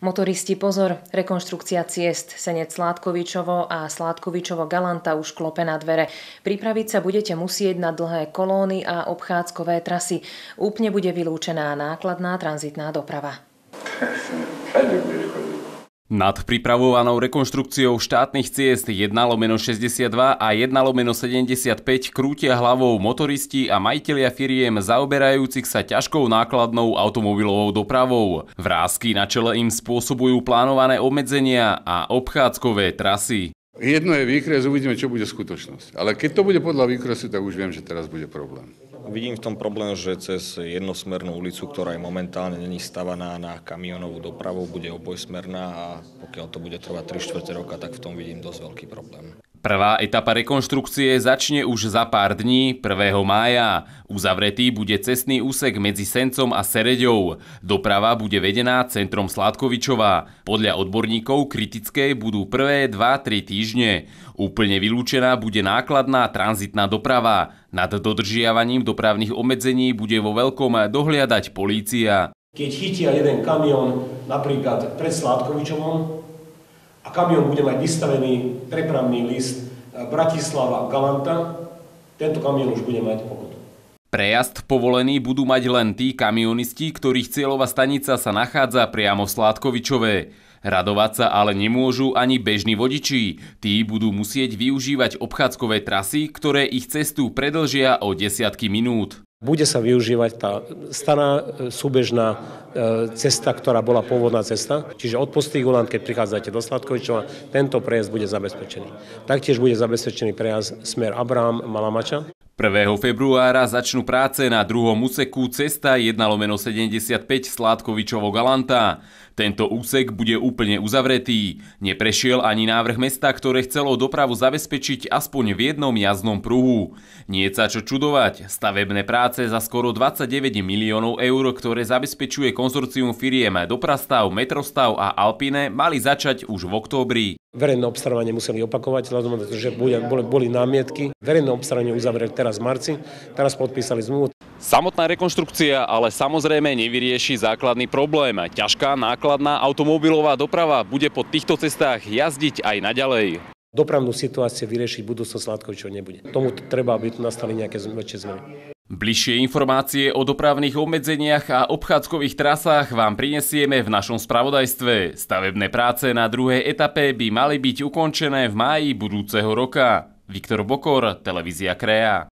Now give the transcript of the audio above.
Motoristi pozor, rekonštrukcia ciest Senec Sládkovičovo a Sládkovičovo Galanta už klope na dvere. Pripraviť sa budete musieť na dlhé kolóny a obchádzkové trasy. Úplne bude vylúčená nákladná tranzitná doprava. Nad pripravovanou rekonštrukciou štátnych ciest 1 lomeno 62 a 1 lomeno 75 krútia hlavou motoristi a majiteľia firiem zaoberajúcich sa ťažkou nákladnou automobilovou dopravou. Vrázky na čele im spôsobujú plánované obmedzenia a obchádzkové trasy. Jedno je výkres, uvidíme, čo bude skutočnosť. Ale keď to bude podľa výkresu, tak už viem, že teraz bude problém. Vidím v tom problém, že cez jednosmernú ulicu, ktorá je momentálne není stavaná na kamionovú dopravu, bude obojsmerná a pokiaľ to bude trvať 3 čtvrte roka, tak v tom vidím dosť veľký problém. Prvá etapa rekonštrukcie začne už za pár dní, 1. mája. Uzavretý bude cestný úsek medzi Sencom a Sereďou. Doprava bude vedená centrom Sládkovičova. Podľa odborníkov kritické budú prvé 2-3 týždne. Úplne vylúčená bude nákladná tranzitná doprava. Nad dodržiavaním dopravných obmedzení bude vo veľkom dohliadať polícia. Keď chytia jeden kamión napríklad pred Sládkovičovom, a kamión bude mať vystavený prepravný list eh, Bratislava Galanta, tento kamión už bude mať pokutu. Prejazd povolený budú mať len tí kamionisti, ktorých cieľová stanica sa nachádza priamo v Sládkovičove. Radovať sa ale nemôžu ani bežní vodiči. Tí budú musieť využívať obchádzkové trasy, ktoré ich cestu predlžia o desiatky minút. Bude sa využívať tá stará e, súbežná e, cesta, ktorá bola pôvodná cesta, čiže od Postigulant, keď prichádzate do Sladkovičova, tento prejazd bude zabezpečený. Taktiež bude zabezpečený prejazd smer Abraham Malamača. 1. februára začnú práce na druhom úseku cesta 1 lomeno 75 Sládkovičovo Galanta. Tento úsek bude úplne uzavretý. Neprešiel ani návrh mesta, ktoré chcelo dopravu zabezpečiť aspoň v jednom jazdnom pruhu. Nie sa čo čudovať, stavebné práce za skoro 29 miliónov eur, ktoré zabezpečuje konzorcium firiem Doprastav, Metrostav a Alpine, mali začať už v októbri. Verejné obstarávanie museli opakovať, vzhľadom na to, že boli, boli námietky. Verejné obstarávanie uzavreli teraz v marci, teraz podpísali zmluvu. Samotná rekonštrukcia ale samozrejme nevyrieši základný problém. Ťažká nákladná automobilová doprava bude po týchto cestách jazdiť aj naďalej. Dopravnú situáciu vyriešiť budúcnosť Sladkovičov nebude. Tomu treba, aby tu nastali nejaké väčšie zmeny. Bližšie informácie o dopravných obmedzeniach a obchádzkových trasách vám prinesieme v našom spravodajstve. Stavebné práce na druhej etape by mali byť ukončené v máji budúceho roka. Viktor Bokor, Televízia Krea.